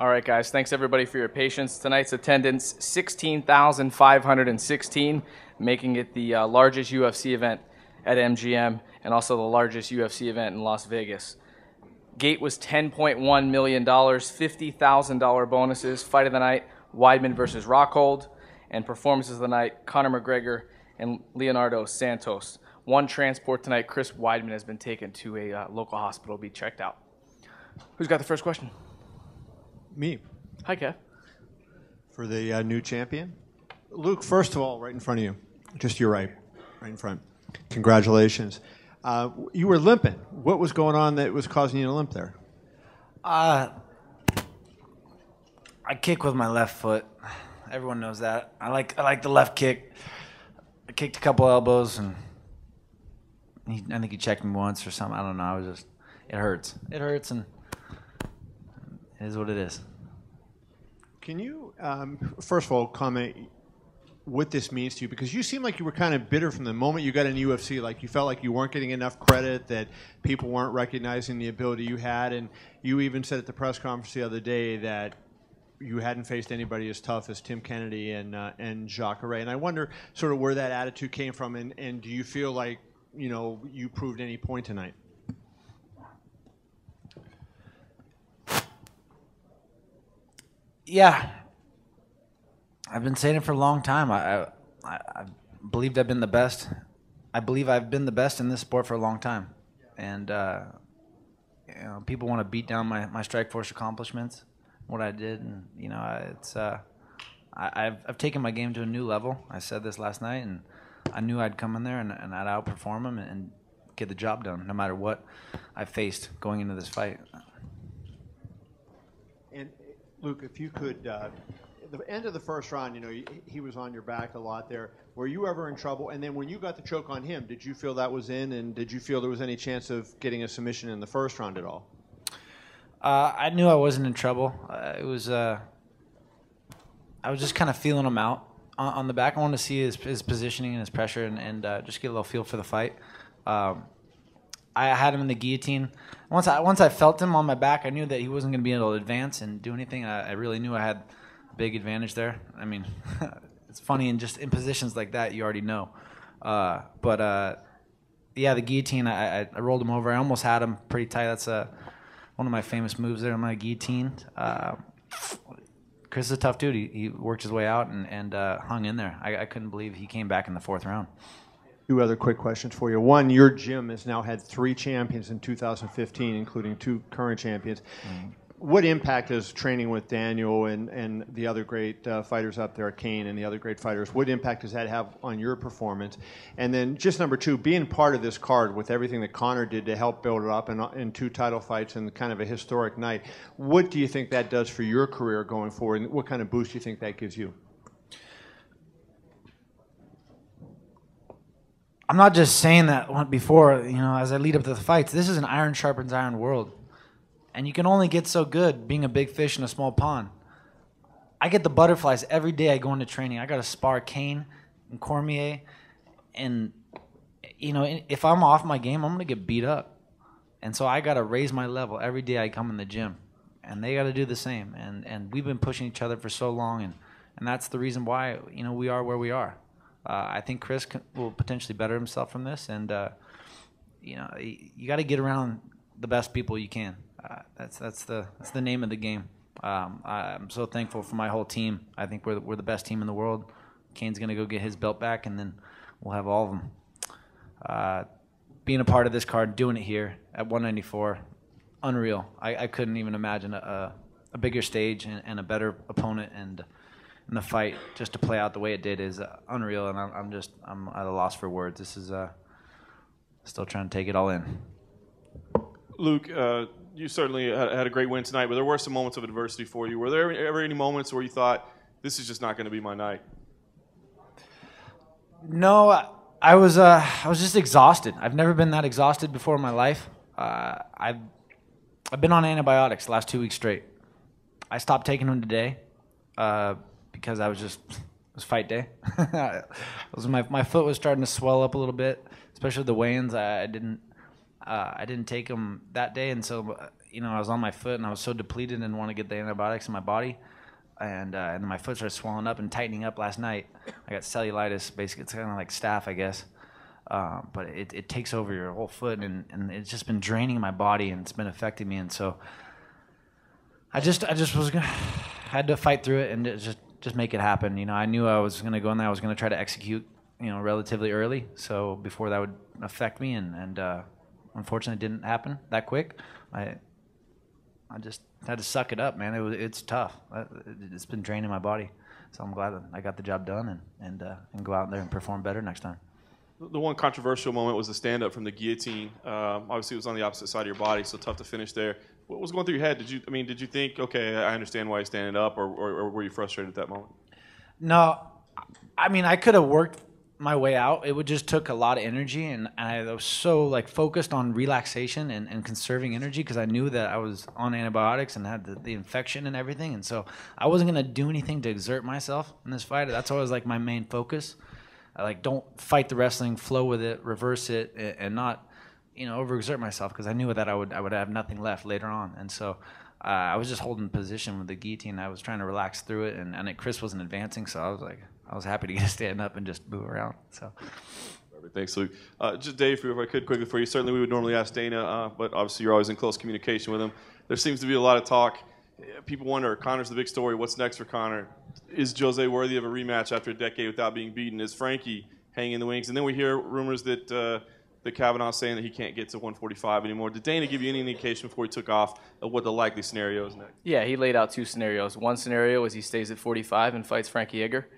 All right, guys. Thanks everybody for your patience. Tonight's attendance 16,516, making it the uh, largest UFC event at MGM and also the largest UFC event in Las Vegas. Gate was $10.1 million, $50,000 bonuses. Fight of the night, Weidman versus Rockhold. And performances of the night, Conor McGregor and Leonardo Santos. One transport tonight, Chris Weidman has been taken to a uh, local hospital to be checked out. Who's got the first question? Me. Hi, Kev. For the uh, new champion. Luke, first of all, right in front of you. Just your right. Right in front. Congratulations. Uh, you were limping. What was going on that was causing you to limp there? Uh, I kick with my left foot. Everyone knows that. I like I like the left kick. I kicked a couple elbows and he, I think he checked me once or something. I don't know. I was just it hurts. It hurts and it is what it is. Can you, um, first of all, comment what this means to you? Because you seem like you were kind of bitter from the moment you got in UFC. Like you felt like you weren't getting enough credit, that people weren't recognizing the ability you had, and you even said at the press conference the other day that you hadn't faced anybody as tough as Tim Kennedy and uh, and Jacare. And I wonder sort of where that attitude came from, and, and do you feel like you know you proved any point tonight? Yeah, I've been saying it for a long time. I, I, I believed I've been the best. I believe I've been the best in this sport for a long time, and uh, you know, people want to beat down my, my Strikeforce accomplishments, what I did, and you know, it's uh, I, have I've taken my game to a new level. I said this last night, and I knew I'd come in there and, and I'd outperform them and, and get the job done, no matter what I faced going into this fight. Luke, if you could, uh, the end of the first round, you know, he, he, was on your back a lot there. Were you ever in trouble? And then when you got the choke on him, did you feel that was in? And did you feel there was any chance of getting a submission in the first round at all? Uh, I knew I wasn't in trouble. Uh, it was, uh, I was just kind of feeling him out on, on, the back. I wanted to see his, his positioning and his pressure and, and uh, just get a little feel for the fight. Um, I had him in the guillotine. Once I once I felt him on my back, I knew that he wasn't going to be able to advance and do anything. I, I really knew I had a big advantage there. I mean, it's funny and just in positions like that, you already know. Uh, but uh, yeah, the guillotine, I, I, I, rolled him over. I almost had him pretty tight. That's a, uh, one of my famous moves there. In my guillotine. Uh, Chris is a tough dude. He, he worked his way out and, and uh, hung in there. I, I couldn't believe he came back in the fourth round. Two other quick questions for you. One, your gym has now had three champions in 2015, including two current champions. Mm-hmm. What impact is training with Daniel and, and the other great uh, fighters up there, Cain and the other great fighters, what impact does that have on your performance? And then just number two, being part of this card with everything that Conor did to help build it up in, in two title fights and kind of a historic night, what do you think that does for your career going forward? And what kind of boost do you think that gives you? I'm not just saying that before, you know, as I lead up to the fights. This is an iron sharpens iron world. And you can only get so good being a big fish in a small pond. I get the butterflies every day I go into training. I got to spar Cain and Cormier. And, you know, if I'm off my game, I'm going to get beat up. And so I got to raise my level every day I come in the gym. And they got to do the same. And, and we've been pushing each other for so long. And, and that's the reason why, you know, we are where we are I think Chris can, will potentially better himself from this, and uh, you know you, you got to get around the best people you can. Uh, that's that's the that's the name of the game. Um, I'm so thankful for my whole team. I think we're we're the best team in the world. Cain's gonna go get his belt back, and then we'll have all of them. Uh, being a part of this card, doing it here at 194, unreal. I, I couldn't even imagine a, a bigger stage and, and a better opponent and and the fight just to play out the way it did is uh, unreal, and I'm, I'm, just I'm at a loss for words. This is uh, still trying to take it all in. Luke, uh, you certainly had a great win tonight, but there were some moments of adversity for you. Were there ever any moments where you thought this is just not going to be my night? No, I was uh, I was just exhausted. I've never been that exhausted before in my life. Uh, I've I've been on antibiotics the last two weeks straight. I stopped taking them today. Uh, because I was just it was fight day. was my my foot was starting to swell up a little bit, especially the weigh-ins. I, I didn't uh, I didn't take them that day, and so uh, you know I was on my foot and I was so depleted and want to get the antibiotics in my body, and uh, and my foot started swelling up and tightening up last night. I got cellulitis, basically it's kind of like staph, I guess. Uh, but it, it takes over your whole foot and, and it's just been draining my body and it's been affecting me and so I just I just was gonna had to fight through it and it just just make it happen. You know, I knew I was gonna go in there. I was gonna try to execute. You know, relatively early, so before that would affect me, and and uh, unfortunately, it didn't happen that quick. I I just had to suck it up, man. It was it's tough. It's been draining my body, so I'm glad that I got the job done and and uh, and go out there and perform better next time. The one controversial moment was the stand up from the guillotine. Um, obviously, it was on the opposite side of your body, so tough to finish there. What was going through your head? Did you, I mean, did you think, okay, I understand why he's standing up, or, or, or were you frustrated at that moment? No, I mean, I could have worked my way out. It would just took a lot of energy, and I was so like focused on relaxation and, and conserving energy because I knew that I was on antibiotics and had the, the infection and everything, and so I wasn't gonna do anything to exert myself in this fight. That's always like my main focus. I like don't fight the wrestling, flow with it, reverse it, and not you know overexert myself because I knew that I would I would have nothing left later on, and so uh, I was just holding position with the guillotine. I was trying to relax through it, and, and Chris wasn't advancing, so I was like I was happy to get stand up and just move around. So. Thanks, Luke. Uh, just Dave, if I could quickly for you, certainly we would normally ask Dana, uh, but obviously you're always in close communication with him. There seems to be a lot of talk. People wonder, Conor's the big story. What's next for Connor? Is Jose worthy of a rematch after a decade without being beaten? Is Frankie hanging in the wings? And then we hear rumors that uh, Kavanagh saying that he can't get to 145 anymore. Did Dana give you any indication before he took off of what the likely scenario is next? Yeah, he laid out two scenarios. One scenario is he stays at 45 and fights Frankie Edgar.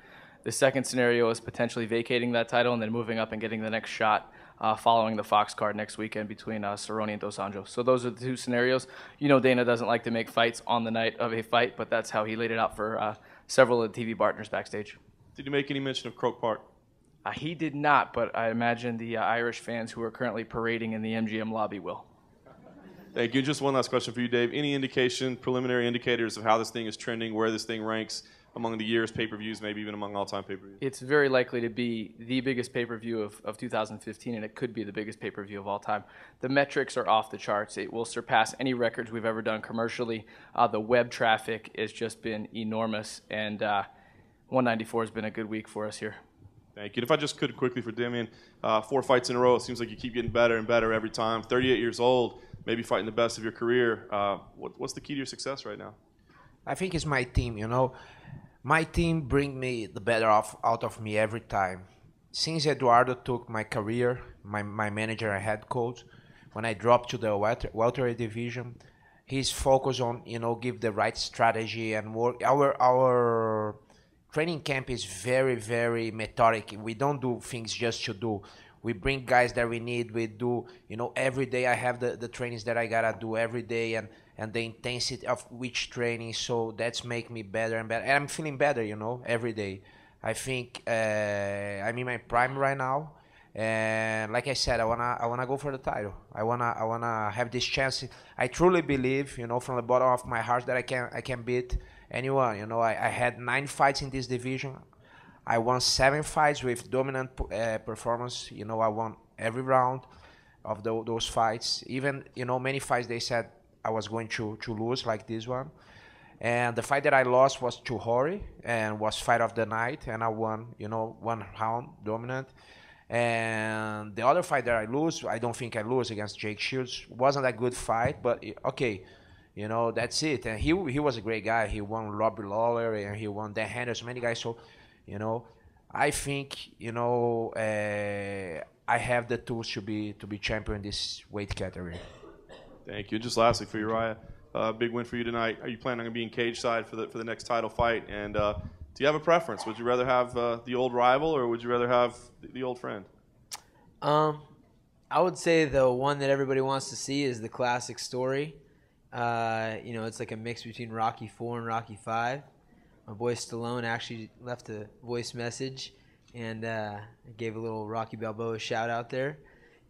The second scenario is potentially vacating that title and then moving up and getting the next shot uh, following the Fox card next weekend between uh, Cerrone and Dos Anjos. So those are the two scenarios. You know, Dana doesn't like to make fights on the night of a fight, but that's how he laid it out for uh, several of the TV partners backstage. Did you make any mention of Croke Park? Uh, he did not, but I imagine the uh, Irish fans who are currently parading in the MGM lobby will. Thank you. Just one last question for you, Dave. Any indication, preliminary indicators of how this thing is trending, where this thing ranks among the year's pay per views, maybe even among all time pay per views? It's very likely to be the biggest pay per view of, of 2015, and it could be the biggest pay per view of all time. The metrics are off the charts. It will surpass any records we've ever done commercially. Uh, the web traffic has just been enormous, and uh, 194 has been a good week for us here. Thank you. And if I just could quickly for Demian, uh, four fights in a row. It seems like you keep getting better and better every time. 38 years old, maybe fighting the best of your career. Uh, what, what's the key to your success right now? I think it's my team. You know, my team bring me the better off out of me every time. Since Eduardo took my career, my, my manager and head coach, when I dropped to the welter, welterweight division, he's focused on you know give the right strategy and work. Our our training camp is very very methodic. We don't do things just to do. We bring guys that we need. We do you know every day i have the, the trainings that i gotta do every day and and the intensity of which training. So that's make me better and better. And i'm feeling better you know every day. I think uh, i'm in my prime right now. And like i said i wanna i wanna go for the title. I wanna i wanna have this chance. I truly believe you know from the bottom of my heart that i can i can beat anyone. You know, I, I had nine fights in this division. I won seven fights with dominant uh, performance. You know, I won every round of the, those fights. Even you know, many fights they said I was going to to lose, like this one. And the fight that I lost was to Rory and was fight of the night, and I won. You know, one round dominant. And the other fight that I lose, I don't think I lose against Jake Shields. wasn't a good fight, but okay you know, that's it. And he he was a great guy. He won Robbie Lawler and he won Dan Henderson, many guys. So, you know, I think you know uh, I have the tools to be to be champion in this weight category. Thank you. Just lastly for Urijah, uh, big win for you tonight. Are you planning on being cage side for the for the next title fight? And uh, do you have a preference? Would you rather have uh, the old rival or would you rather have the, the old friend? Um, I would say the one that everybody wants to see is the classic story. Uh, you know, it's like a mix between Rocky Four and Rocky Five. My boy Stallone actually left a voice message and uh, gave a little Rocky Balboa shout out there.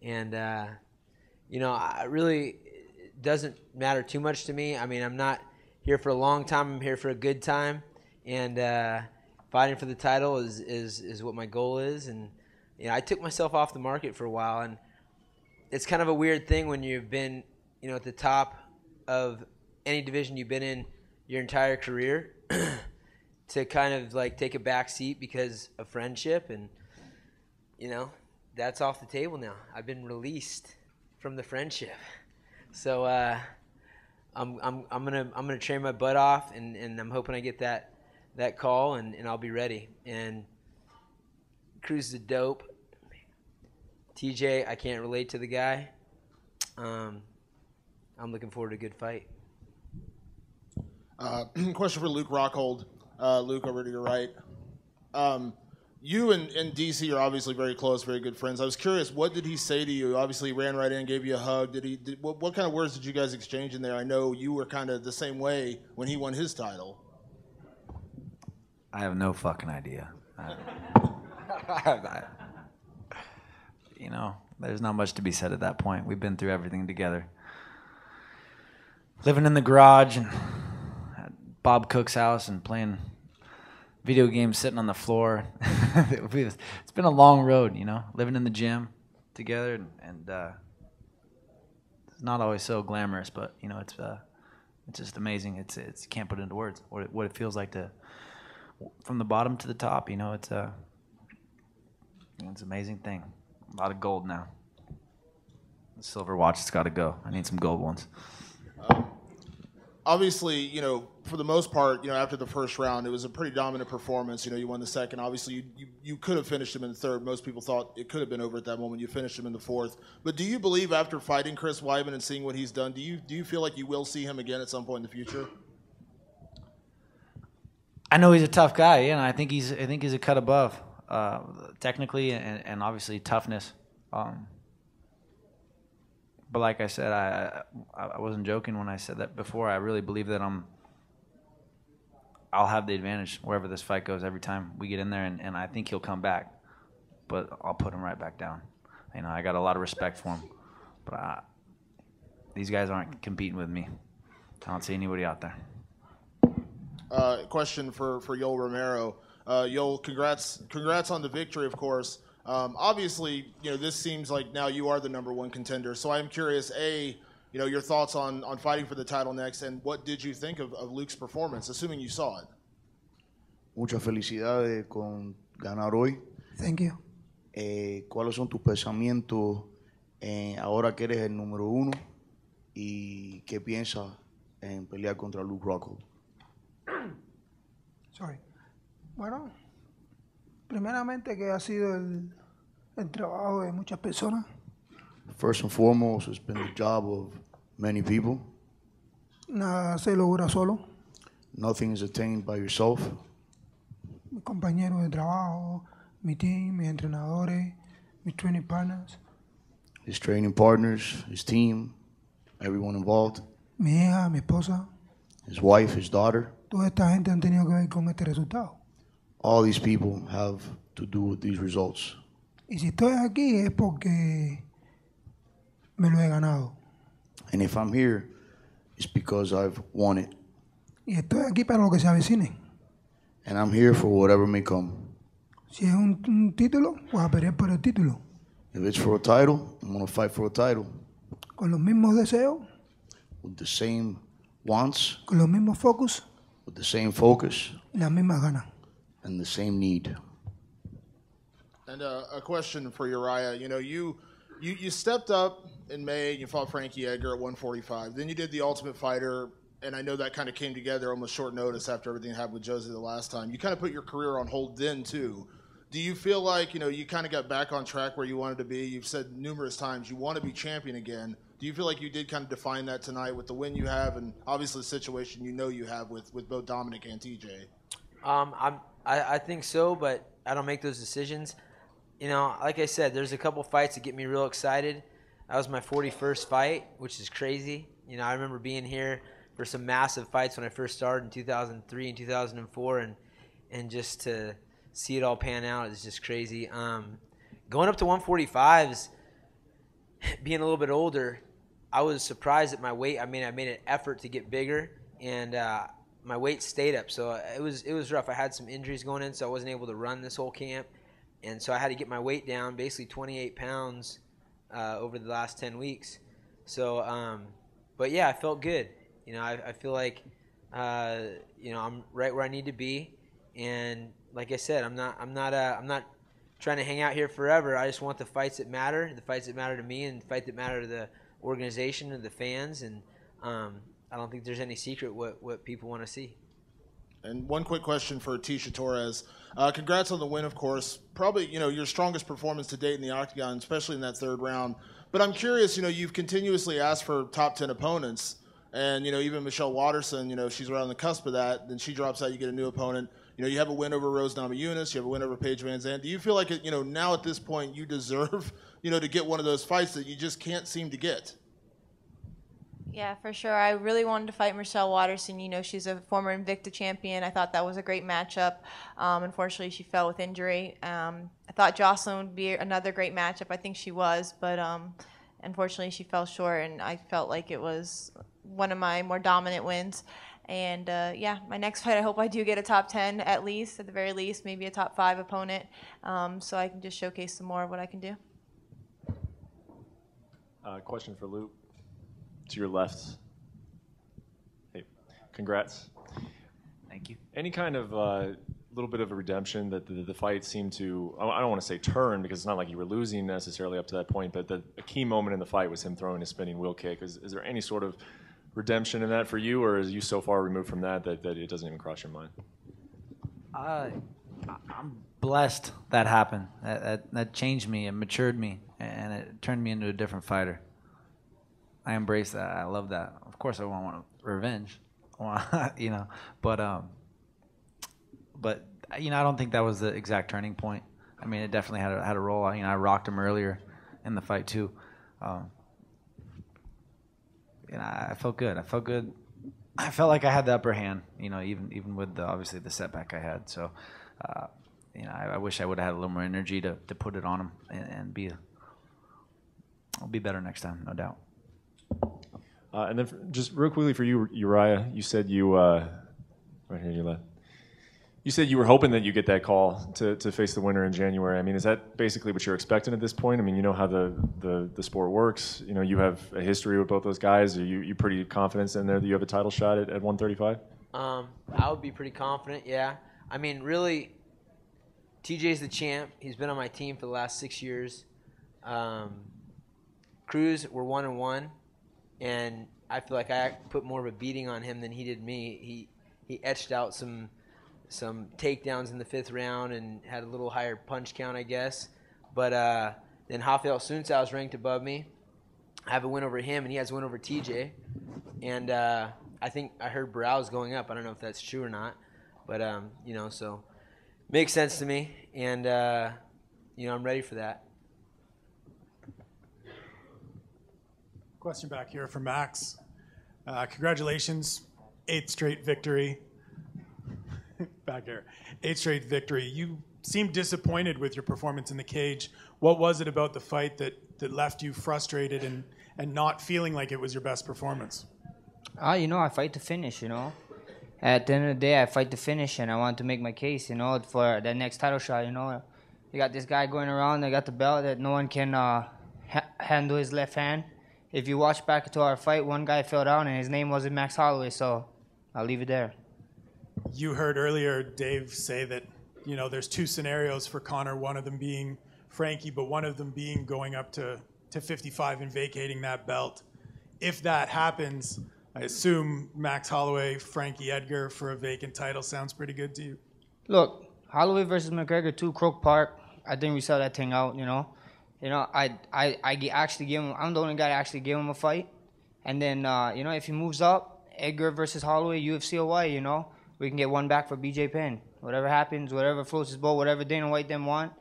And uh, you know, I really doesn't matter too much to me. I mean, I'm not here for a long time. I'm here for a good time, and uh, fighting for the title is, is is what my goal is. And you know, I took myself off the market for a while, and it's kind of a weird thing when you've been, you know, at the top of any division you've been in your entire career to kind of like take a back seat because of friendship and you know, that's off the table now. I've been released from the friendship. So uh, I'm, I'm, I'm gonna I'm gonna train my butt off and, and I'm hoping I get that that call and, and I'll be ready. And Cruz is dope. TJ, I can't relate to the guy. Um, I'm looking forward to a good fight. Uh, question for Luke Rockhold. Uh, Luke, over to your right. Um, you and, and DC are obviously very close, very good friends. I was curious, what did he say to you? Obviously, he ran right in, gave you a hug. Did he? Did, what, what kind of words did you guys exchange in there? I know you were kind of the same way when he won his title. I have no fucking idea. I, I- you know, there's not much to be said at that point. We've been through everything together. Living in the garage and at Bob Cook's house and playing video games, sitting on the floor. it's been a long road, you know. Living in the gym together and, and uh, it's not always so glamorous, but you know, it's uh, it's just amazing. It's it's can't put it into words what it, what it feels like to from the bottom to the top. You know, it's a it's an amazing thing. A lot of gold now. The silver watch has got to go. I need some gold ones. Obviously, you know, for the most part, you know, after the first round, it was a pretty dominant performance. You know, you won the second. Obviously, you, you, you could have finished him in the third. Most people thought it could have been over at that moment. You finished him in the fourth. But do you believe after fighting Chris Weidman and seeing what he's done, do you do you feel like you will see him again at some point in the future? I know he's a tough guy, and I think he's I think he's a cut above, uh, technically and, and obviously toughness. Um, but like I said, I, I wasn't joking when I said that before. I really believe that I'm. I'll have the advantage wherever this fight goes every time we get in there, and, and I think he'll come back, but I'll put him right back down. You know, I got a lot of respect for him, but I, these guys aren't competing with me. I don't see anybody out there. Uh, question for for Yoel Romero. Uh, Yoel, congrats congrats on the victory, of course. Um, obviously, you know this seems like now you are the number one contender. So I'm curious, a, you know, your thoughts on on fighting for the title next, and what did you think of, of Luke's performance, assuming you saw it? Muchas felicidades con ganar hoy. Thank you. Eh, ¿Cuáles son tus pensamientos eh, ahora que eres el número uno? ¿Y qué piensas en pelear contra Luke Rockhold? Sorry. Bueno, primeramente que ha sido el, el trabajo de muchas personas. First and foremost, it's been the job of many people. Nada se logra solo. Nothing is attained by yourself. Mis compañeros de trabajo, mi team, mis entrenadores, mis training partners, His training partners, his team, everyone involved, mi hija, mi esposa. his wife, his daughter. Toda esta gente han tenido que ver con este resultado. All these people have to do with these results. Y si estoy aquí es porque me lo he ganado. And if I'm here, it's because I've won it. Y estoy aquí para lo que se avecine. And I'm here for whatever may come. Si es un, un título, pues a pelear por el título. If it's for a title, I'm going to fight for a title Con los mismos deseos, with the same wants, con los mismos focus, with the same focus, las mismas ganas. And the same need. And uh, a question for Urijah. You know, you, you you stepped up in May. You fought Frankie Edgar at 145. Then you did the Ultimate Fighter, and I know that kind of came together almost short notice after everything happened with Jose the last time. You kind of put your career on hold then too. Do you feel like you know you kind of got back on track where you wanted to be? You've said numerous times you want to be champion again. Do you feel like you did kind of define that tonight with the win you have, and obviously the situation you know you have with with both Dominick and TJ? Um, I'm, I, I think so, but I don't make those decisions. You know, like I said, there's a couple fights that get me real excited. That was my 41st fight, which is crazy. You know, I remember being here for some massive fights when I first started in 2003 and 2004, and and just to see it all pan out is just crazy. Um, going up to 145s, being a little bit older, I was surprised at my weight. I mean, I made an effort to get bigger, and uh, my weight stayed up. So it was it was rough. I had some injuries going in, so I wasn't able to run this whole camp, and so I had to get my weight down, basically 28 pounds, uh, over the last 10 weeks. So, um, but yeah, I felt good. You know, I, I feel like, uh, you know, I'm right where I need to be. And like I said, I'm not, I'm not, uh, I'm not trying to hang out here forever. I just want the fights that matter, the fights that matter to me, and the fight that matter to the organization and the fans. And um, I don't think there's any secret what, what people want to see. And one quick question for Tecia Torres. Uh, congrats on the win, of course. Probably, you know, your strongest performance to date in the octagon, especially in that third round. But I'm curious, you know, you've continuously asked for top 10 opponents. And, you know, even Michelle Waterson, you know, she's right on the cusp of that. Then she drops out, you get a new opponent. You know, you have a win over Rose Namajunas, you have a win over Paige VanZant. Do you feel like, it, you know, now at this point you deserve, you know, to get one of those fights that you just can't seem to get? Yeah, for sure. I really wanted to fight Michelle Waterson. You know, she's a former Invicta champion. I thought that was a great matchup. Um, unfortunately, she fell with injury. Um, I thought Jocelyn would be another great matchup. I think she was, but um, unfortunately, she fell short, and I felt like it was one of my more dominant wins. And uh, yeah, my next fight, I hope I do get a top 10 at least, at the very least, maybe a top five opponent, um, so I can just showcase some more of what I can do. Uh, question for Luke to your left. Hey, congrats. Thank you. Any kind of uh, little bit of a redemption that the, the fight seemed to, I don't want to say turn because it's not like you were losing necessarily up to that point, but the, a key moment in the fight was him throwing a spinning wheel kick. Is, is there any sort of redemption in that for you, or is you so far removed from that that, that it doesn't even cross your mind? Uh, I'm blessed that happened. That, that, that changed me and matured me, and it turned me into a different fighter. I embrace that. I love that. Of course, I want, want revenge. I want, you know, but um, but you know, I don't think that was the exact turning point. I mean, it definitely had a, had a role. You know, I rocked him earlier in the fight too. Um, you know, I felt good. I felt good. I felt like I had the upper hand. You know, even even with the obviously the setback I had. So, uh, you know, I, I, wish I would have had a little more energy to, to put it on him and, and be. I'll be better next time, no doubt. Uh, and then for, just real quickly for you, Urijah, you said you uh, right here, you left. You said you were hoping that you get that call to, to face the winner in January. I mean, is that basically what you're expecting at this point? I mean, you know how the, the, the sport works. You know, you have a history with both those guys. Are you you pretty confident in there that you have a title shot at, at 135? Um, I would be pretty confident. Yeah. I mean, really, TJ's the champ. He's been on my team for the last six years. Um, Cruz, we're one and one and I feel like I put more of a beating on him than he did me. He he etched out some some takedowns in the fifth round and had a little higher punch count, I guess. But uh, then Rafael Assunção is ranked above me. I have a win over him, and he has a win over TJ. And uh, I think I heard Barão's going up. I don't know if that's true or not, but um, you know, so makes sense to me, and uh, you know, I'm ready for that. Question back here for Max. Uh, congratulations, eighth straight victory. back here, eighth straight victory. You seemed disappointed with your performance in the cage. What was it about the fight that, that left you frustrated and, and not feeling like it was your best performance? Ah, you know, I fight to finish, you know. At the end of the day, I fight to finish, and I want to make my case, you know, for that next title shot, you know. You got this guy going around, I got the belt that no one can uh, ha- handle his left hand if you watch back to our fight, one guy fell down and his name wasn't Max Holloway, so I'll leave it there. You heard earlier Dave say that, you know, there's two scenarios for Conor, one of them being Frankie, but one of them being going up to, to 55 and vacating that belt. If that happens, I assume Max Holloway, Frankie Edgar for a vacant title sounds pretty good to you. Look, Holloway versus McGregor, two Croke Park. I think we saw that thing out, you know. You know, I I I actually give him. I'm the only guy to actually give him a fight. And then uh, you know, if he moves up, Edgar versus Holloway, UFC Hawaii. You know, we can get one back for BJ Penn. Whatever happens, whatever floats his boat, whatever Dana White them want,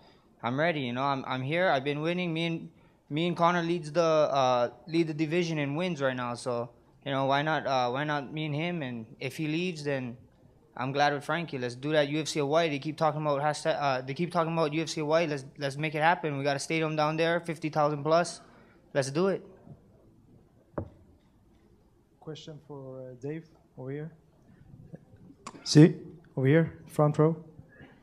I'm ready. You know, I'm I'm here. I've been winning. Me and me and Conor leads the uh, lead the division in wins right now. So you know, why not uh, why not me and him? And if he leaves, then I'm glad with Frankie. Let's do that UFC Hawaii. They keep talking about hashtag. Uh, they keep talking about UFC Hawaii. Let's let's make it happen. We got a stadium down there, fifty thousand plus. Let's do it. Question for uh, Dave over here. See over here, front row,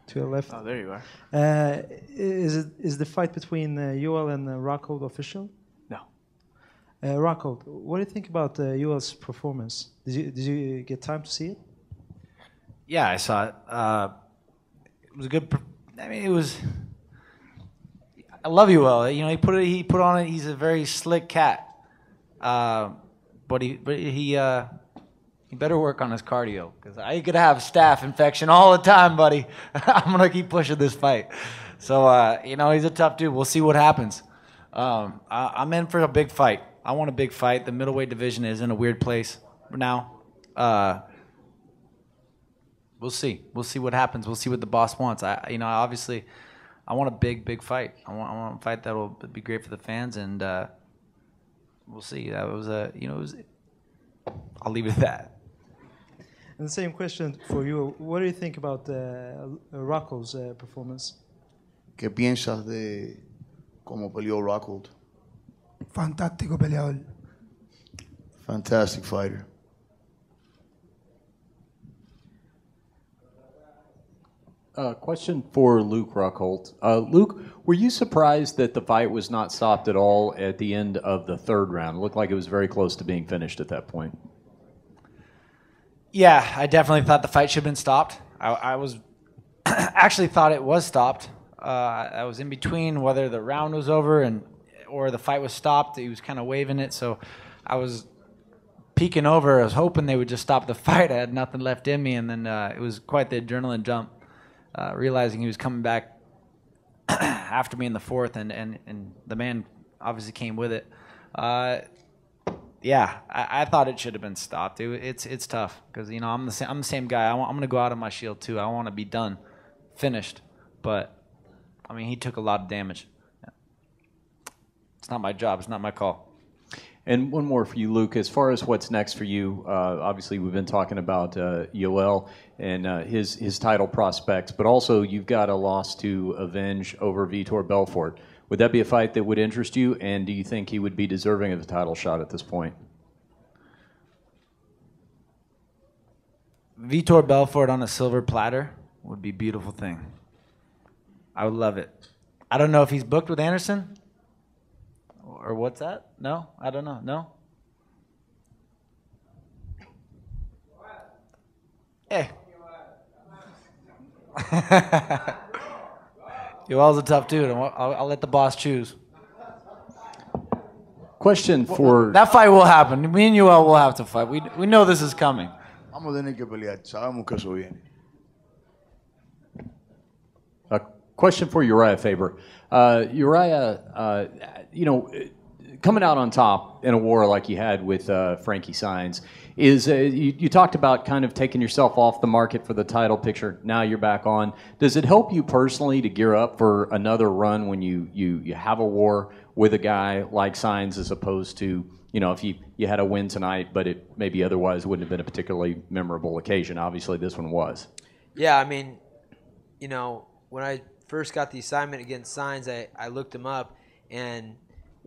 to the left. Oh, there you are. Uh, is it is the fight between uh, Yoel and uh, Rockhold official? No. Uh, Rockhold, what do you think about uh, Yoel's performance? Did you did you get time to see it? Yeah, I saw it. Uh, it was a good. I mean, it was. I love you, well. You know, he put it. He put on it. He's a very slick cat. Uh, but he, but he, uh, he better work on his cardio because I could have staph infection all the time, buddy. I'm gonna keep pushing this fight. So uh, you know, he's a tough dude. We'll see what happens. Um, I, I'm in for a big fight. I want a big fight. The middleweight division is in a weird place now. Uh, we'll see. We'll see what happens. We'll see what the boss wants. I, you know, obviously, I want a big, big fight. I want, I want a fight that will be great for the fans, and uh, we'll see. That was a, you know, it was. I'll leave it at that. And the same question for you. What do you think about uh, Rocco's uh, performance? ¿Qué piensas de cómo peleó Rockhold? Fantástico peleador. Fantastic fighter. Uh, question for Luke Rockhold. Uh, Luke, were you surprised that the fight was not stopped at all at the end of the third round? It looked like it was very close to being finished at that point. Yeah, I definitely thought the fight should have been stopped. I, I was actually thought it was stopped. Uh, I was in between whether the round was over and or the fight was stopped. He was kind of waving it, so I was peeking over. I was hoping they would just stop the fight. I had nothing left in me, and then uh, it was quite the adrenaline jump. Uh, realizing he was coming back after me in the fourth, and, and, and the man obviously came with it. Uh, yeah, I, I thought it should have been stopped. It, it's it's tough because you know I'm the same, I'm the same guy. I going to go out on my shield too. I want to be done, finished. But I mean, he took a lot of damage. It's not my job. It's not my call. And one more for you, Luke. As far as what's next for you, uh, obviously we've been talking about uh, Yoel and uh, his his title prospects, but also you've got a loss to avenge over Vitor Belfort. Would that be a fight that would interest you? And do you think he would be deserving of a title shot at this point? Vitor Belfort on a silver platter would be a beautiful thing. I would love it. I don't know if he's booked with Anderson or what's that? No, I don't know. No. Hey. Yoel's a tough dude. I'll, I'll, I'll let the boss choose. Question for That fight will happen. Me and Yoel will have to fight. We, we know this is coming. Vamos a tener que pelear. Sabemos que eso viene. A question for Urijah Faber. Uh, Urijah, uh, you know, coming out on top in a war like you had with uh, Frankie Saenz is uh, you, you talked about kind of taking yourself off the market for the title picture. Now you're back on. Does it help you personally to gear up for another run when you you, you have a war with a guy like Saenz as opposed to you know if you you had a win tonight, but it maybe otherwise wouldn't have been a particularly memorable occasion. Obviously, this one was. Yeah, I mean, you know, when I first got the assignment against Saenz, I, I looked him up, and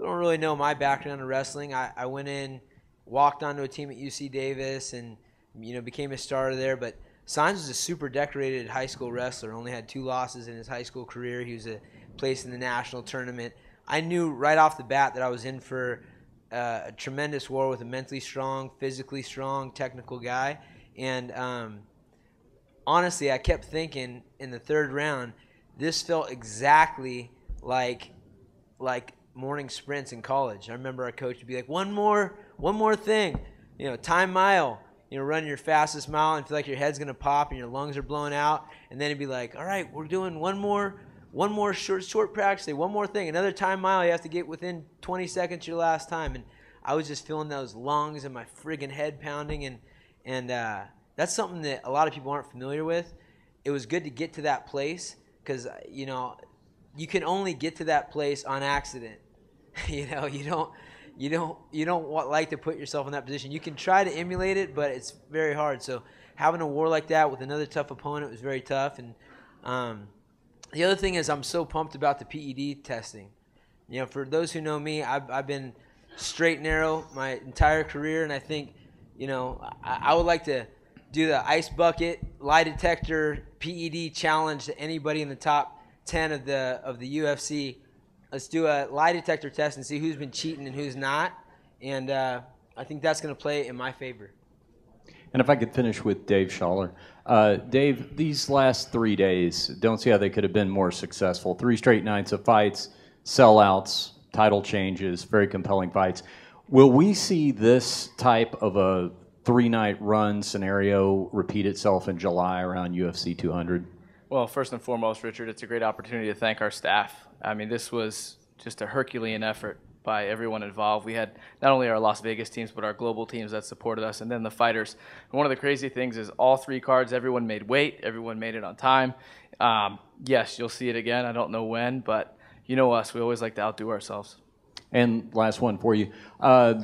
don't really know my background in wrestling. I, I went in, walked onto a team at UC Davis, and you know became a starter there. But Saenz was a super decorated high school wrestler. Only had two losses in his high school career. He was a place in the national tournament. I knew right off the bat that I was in for uh, a tremendous war with a mentally strong, physically strong, technical guy, and um, honestly, I kept thinking in the third round, this felt exactly like like morning sprints in college. I remember our coach would be like, "One more, one more thing, you know, time mile." You know, run your fastest mile and feel like your head's gonna pop and your lungs are blowing out, and then it'd be like, "All right, we're doing one more, one more short short practice, one more thing, another time mile. You have to get within 20 seconds your last time." And I was just feeling those lungs and my friggin' head pounding, and and uh, that's something that a lot of people aren't familiar with. It was good to get to that place because you know you can only get to that place on accident. you know, you don't you don't you don't want, like to put yourself in that position. You can try to emulate it, but it's very hard. So having a war like that with another tough opponent was very tough. And um, the other thing is, I'm so pumped about the PED testing. You know, for those who know me, I've, I've been straight and narrow my entire career, and I think, you know, I, I would like to do the ice bucket lie detector PED challenge to anybody in the top 10 of the of the UFC. Let's do a lie detector test and see who's been cheating and who's not. and uh, I think that's going to play in my favor. And if I could finish with Dave Sholler. Uh, Dave, these last three days, don't see how they could have been more successful. Three straight nights of fights, sellouts, title changes, very compelling fights. Will we see this type of a three night run scenario repeat itself in July around UFC 200? Well, first and foremost, Richard, it's a great opportunity to thank our staff. I mean, this was just a Herculean effort by everyone involved. We had not only our Las Vegas teams, but our global teams that supported us, and then the fighters. And one of the crazy things is all three cards, everyone made weight, everyone made it on time. Um, yes, you'll see it again. I don't know when, but you know us, we always like to outdo ourselves. And last one for you. Uh,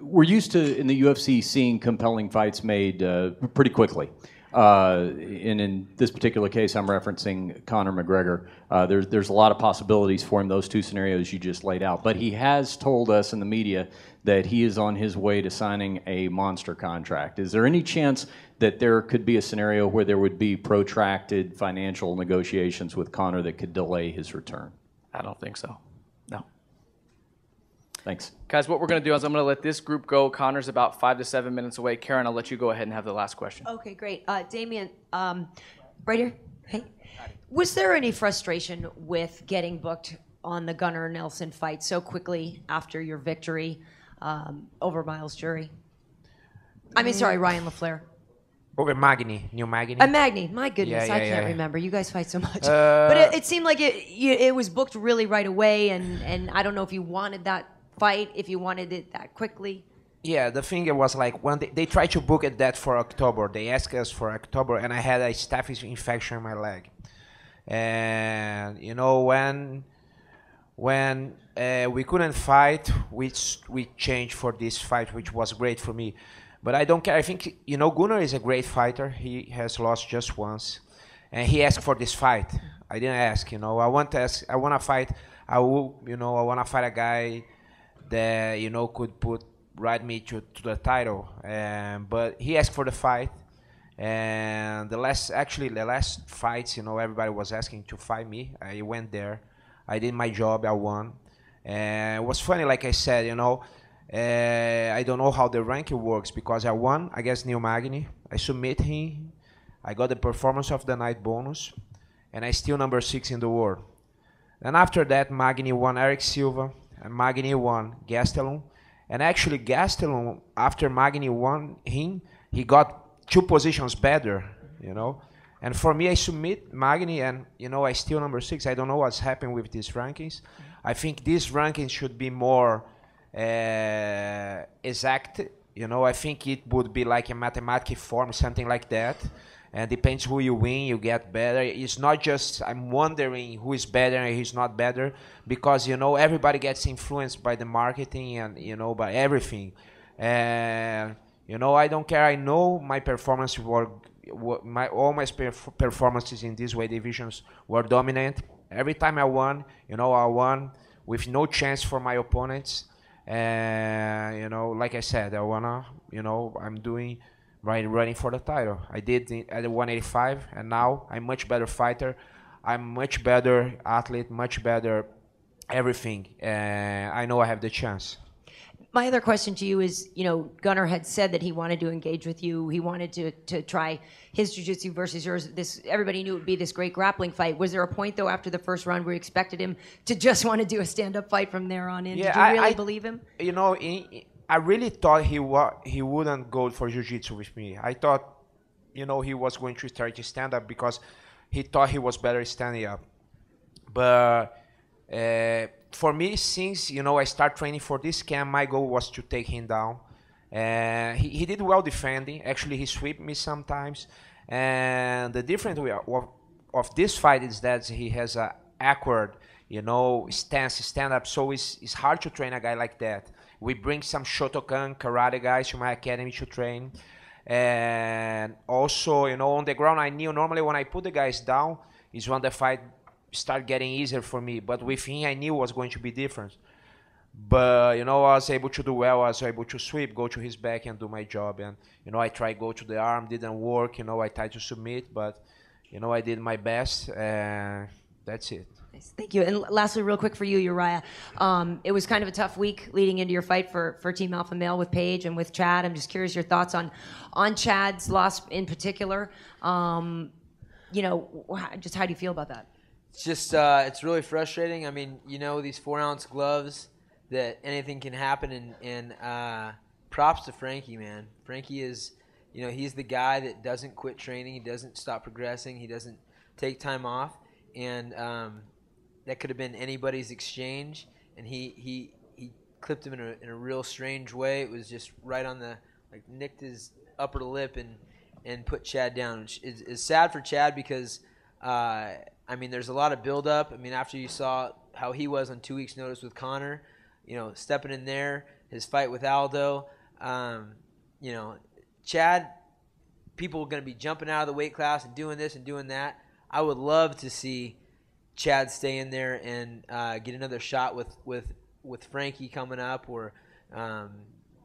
we're used to in the UFC seeing compelling fights made uh, pretty quickly. Uh, and in this particular case, I'm referencing Conor McGregor. Uh, there's there's a lot of possibilities for him. Those two scenarios you just laid out, but he has told us in the media that he is on his way to signing a monster contract. Is there any chance that there could be a scenario where there would be protracted financial negotiations with Conor that could delay his return? I don't think so. No. Thanks. Guys, what we're going to do is I'm going to let this group go. Conor's about five to seven minutes away. Karen, I'll let you go ahead and have the last question. Okay, great. Uh, Damien, um, right here. Hey. Was there any frustration with getting booked on the Gunnar Nelson fight so quickly after your victory um, over Myles Jury? I mean, sorry, Ryan LaFlare. Over Magny, Neil Magny. A Magny, my goodness, Yeah, I can't yeah. remember. You guys fight so much, Uh, but it, it seemed like it you, it was booked really right away, and and I don't know if you wanted that fight, if you wanted it that quickly. Yeah, the thing was like when they, they tried to book it that for October, they asked us for October, and I had a staph infection in my leg, and you know when when uh, we couldn't fight, s- we changed for this fight, which was great for me. But I don't care. I think you know Gunnar is a great fighter. He has lost just once, and he asked for this fight. I didn't ask. You know, I want to ask. I want to fight. I will. You know, I want to fight a guy that you know could put ride me to, to the title. But he asked for the fight, and the last actually the last fights, you know, everybody was asking to fight me. I went there, I did my job, I won, and it was funny. Like I said, you know. Uh, I don't know how the ranking works because I won against Neil Magny. I submit him. I got the performance of the night bonus, and I still number six in the world. And after that, Magny won Erick Silva, and Magny won Gastelum. And actually, Gastelum, after Magny won him, he got two positions better, you know. And for me, I submit Magny, and you know, I still number six. I don't know what's happened with these rankings. I think these rankings should be more uh, exact. You know, I think it would be like a mathematical form, something like that. And depends who you win, you get better. It's not just I'm wondering who is better and who's not better, because you know everybody gets influenced by the marketing and you know by everything. And you know I don't care. I know my performance were, my all my perf- performances in these weight divisions were dominant. Every time I won, you know I won with no chance for my opponents. And you know, like I said, I wanna, you know, I'm doing right running for the title. I did the, at 185, and now I'm much better fighter. I'm much better athlete, much better everything. And I know I have the chance. My other question to you is, you know, Gunnar had said that he wanted to engage with you. He wanted to to try his jiu-jitsu versus yours. This everybody knew it would be this great grappling fight. Was there a point though after the first round where you expected him to just want to do a stand-up fight from there on in? Did you I- really I- believe him? You know, in, I really thought he wa- he wouldn't go for jiu-jitsu with me. I thought, you know, he was going to start to stand up because he thought he was better standing up. But uh, for me, since you know I start training for this camp, my goal was to take him down. And he, he did well defending. Actually, he swept me sometimes. And the difference of, of this fight is that he has a awkward, you know, stance, stand up. So it's, it's hard to train a guy like that. We bring some Shotokan karate guys to my academy to train. And also, you know, on the ground, I knew normally when I put the guys down is when the fight start getting easier for me. But with him, I knew was going to be different. But you know, I was able to do well. I was able to sweep, go to his back, and do my job. And you know, I tried go to the arm, didn't work. You know, I tried to submit, but you know, I did my best. And That's it. Nice. Thank you. And lastly, real quick for you, Urijah, um, it was kind of a tough week leading into your fight for, for Team Alpha Male with Paige and with Chad. I'm just curious your thoughts on on Chad's loss in particular. Um, you know, just how do you feel about that? It's just uh, it's really frustrating. I mean, you know these four ounce gloves that anything can happen, and and uh, props to Frankie, man. Frankie is, you know, he's the guy that doesn't quit training. He doesn't stop progressing. He doesn't take time off, and um, that could have been anybody's exchange, and he he he clipped him in a in a real strange way. It was just right on the like nicked his upper lip and and put Chad down, which is, is sad for Chad because. Uh, I mean, there's a lot of buildup. I mean, after you saw how he was on two weeks' notice with Conor, you know, stepping in there, his fight with Aldo, um, you know, Chad, people are going to be jumping out of the weight class and doing this and doing that. I would love to see Chad stay in there and uh, get another shot with, with, with Frankie coming up or um,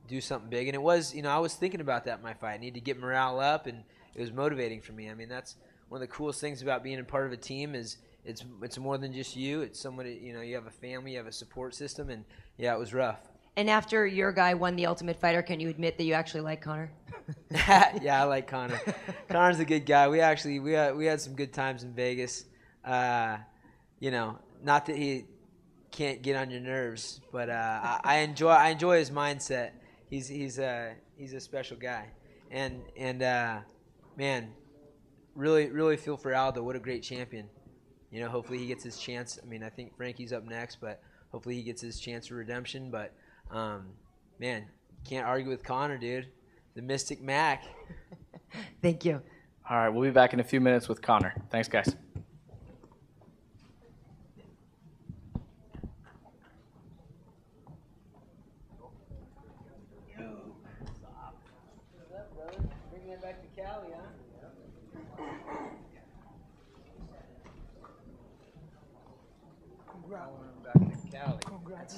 do something big. And it was, you know, I was thinking about that in my fight. I need to get morale up, and it was motivating for me. I mean, that's one of the coolest things about being a part of a team is it's it's more than just you. It's somebody, you know, you have a family, you have a support system, and yeah, it was rough. And after your guy won the Ultimate Fighter, can you admit that you actually like Conor? yeah, I like Conor. Conor's a good guy. We actually we had, we had some good times in Vegas. Uh, you know, not that he can't get on your nerves, but uh, I, I enjoy I enjoy his mindset. He's he's a he's a special guy, and and uh, man, really really feel for Aldo. What a great champion. You know, hopefully he gets his chance. I mean, I think Frankie's up next, but hopefully he gets his chance for redemption. But um, man, can't argue with Conor, dude. The Mystic Mac. Thank you. All right, we'll be back in a few minutes with Conor. Thanks, guys.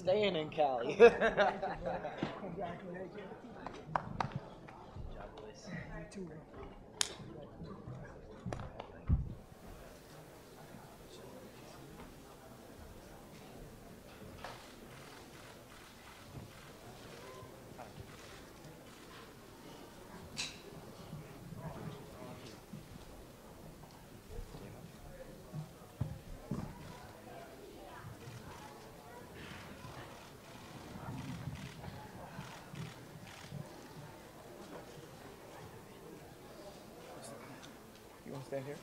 Staying in Cali. stand here?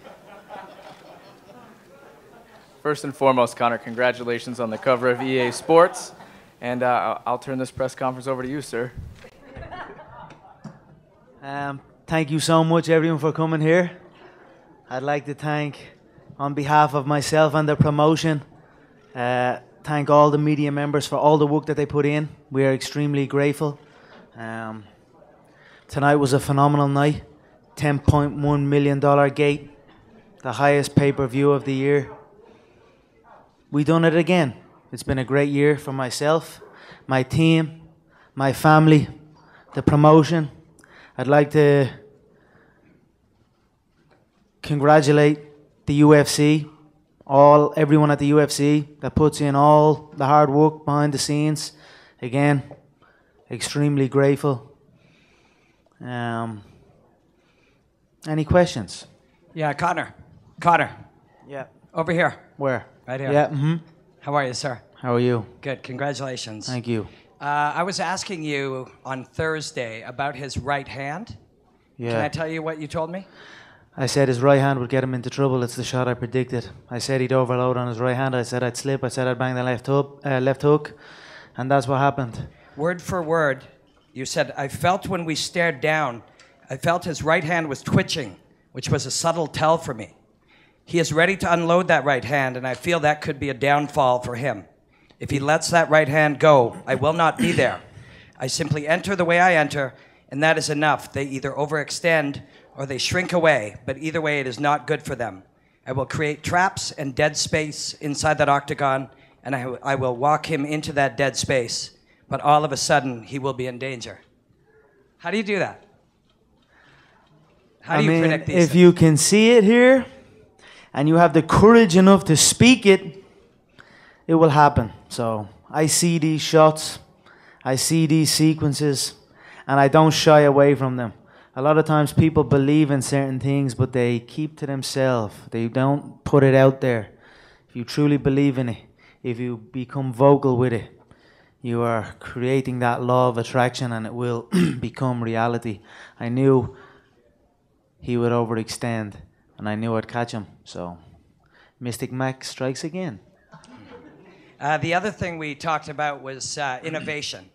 First and foremost, Conor, congratulations on the cover of EA Sports. And uh, I'll- turn this press conference over to you, sir. Um, thank you so much, everyone, for coming here. I'd like to thank, on behalf of myself and the promotion, uh, thank all the media members for all the work that they put in. We are extremely grateful. Um, tonight was a phenomenal night. $10.1 million gate, the highest pay per view of the year. We done it again. It's been a great year for myself, my team, my family, the promotion. I'd like to congratulate the UFC, all everyone at the UFC that puts in all the hard work behind the scenes. Again, extremely grateful. Um, any questions? Yeah, Conor. Conor. Yeah. Over here. Where? Right here. Yeah. Mm-hmm. How are you, sir? How are you? Good. Congratulations. Thank you. Uh, I was asking you on Thursday about his right hand. Yeah. Can I tell you what you told me? I said his right hand would get him into trouble. It's the shot I predicted. I said he'd overload on his right hand. I said I'd slip. I said I'd bang the left hook, uh, left hook, and that's what happened. Word for word, you said, I felt when we stared down, I felt his right hand was twitching, which was a subtle tell for me. He is ready to unload that right hand, and I feel that could be a downfall for him. If he lets that right hand go, I will not be there. I simply enter the way I enter, and that is enough. They either overextend or they shrink away, but either way, it is not good for them. I will create traps and dead space inside that octagon, and I, I will walk him into that dead space, but all of a sudden, he will be in danger. How do you do that? How do I you mean, predict these if you can see it here, and you have the courage enough to speak it, it will happen. So I see these shots, I see these sequences, and I don't shy away from them. A lot of times people believe in certain things, but they keep to themselves. They don't put it out there. If you truly believe in it, if you become vocal with it, you are creating that law of attraction and it will become reality. I knew he would overextend and I knew I'd catch him. So Mystic Mac strikes again. Uh, the other thing we talked about was uh, innovation